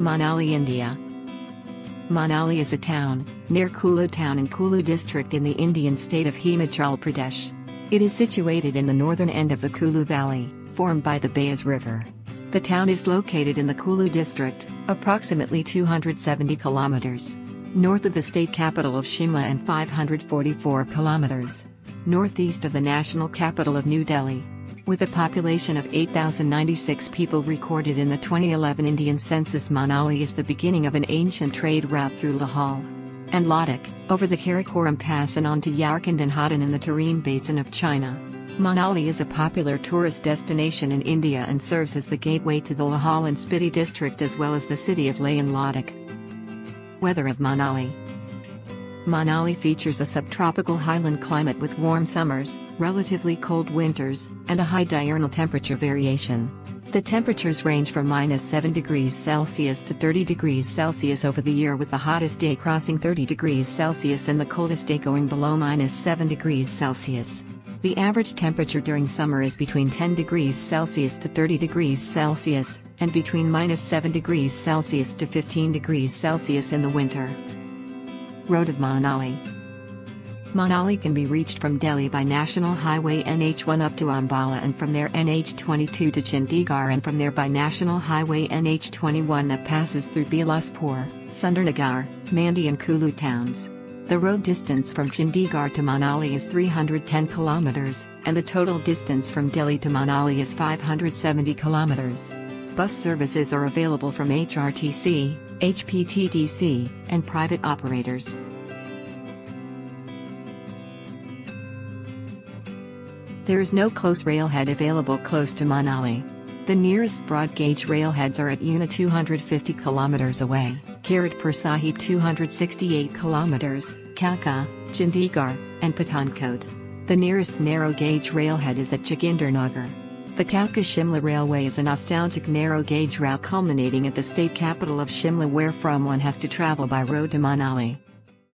Manali, India. Manali is a town, near Kulu town in Kulu district in the Indian state of Himachal Pradesh. It is situated in the northern end of the Kulu valley, formed by the Beas River. The town is located in the Kulu district, approximately 270 kilometers north of the state capital of Shimla and 544 kilometers northeast of the national capital of New Delhi. With a population of 8,096 people recorded in the 2011 Indian census, Manali is the beginning of an ancient trade route through Lahaul and Ladakh, over the Karakoram Pass and on to Yarkand and Hotan in the Tarim Basin of China. Manali is a popular tourist destination in India and serves as the gateway to the Lahaul and Spiti district as well as the city of Leh and Ladakh. Weather of Manali Manali features a subtropical highland climate with warm summers, relatively cold winters, and a high diurnal temperature variation. The temperatures range from minus 7 degrees Celsius to 30 degrees Celsius over the year with the hottest day crossing 30 degrees Celsius and the coldest day going below minus 7 degrees Celsius. The average temperature during summer is between 10 degrees Celsius to 30 degrees Celsius, and between minus 7 degrees Celsius to 15 degrees Celsius in the winter. Road of Manali. Manali can be reached from Delhi by National Highway NH1 up to Ambala and from there NH22 to Chandigarh and from there by National Highway NH21 that passes through Bilaspur, Sundarnagar, Mandi and Kulu towns. The road distance from Chandigarh to Manali is 310 kilometers, and the total distance from Delhi to Manali is 570 kilometers. Bus services are available from HRTC, HPTDC, and private operators. There is no close railhead available close to Manali. The nearest broad gauge railheads are at Una 250 km away, Kiratpur Sahib 268 km, Kalka, Chandigarh, and Pathankot. The nearest narrow gauge railhead is at Jogindernagar. The Kalka Shimla Railway is a nostalgic narrow gauge route culminating at the state capital of Shimla where from one has to travel by road to Manali.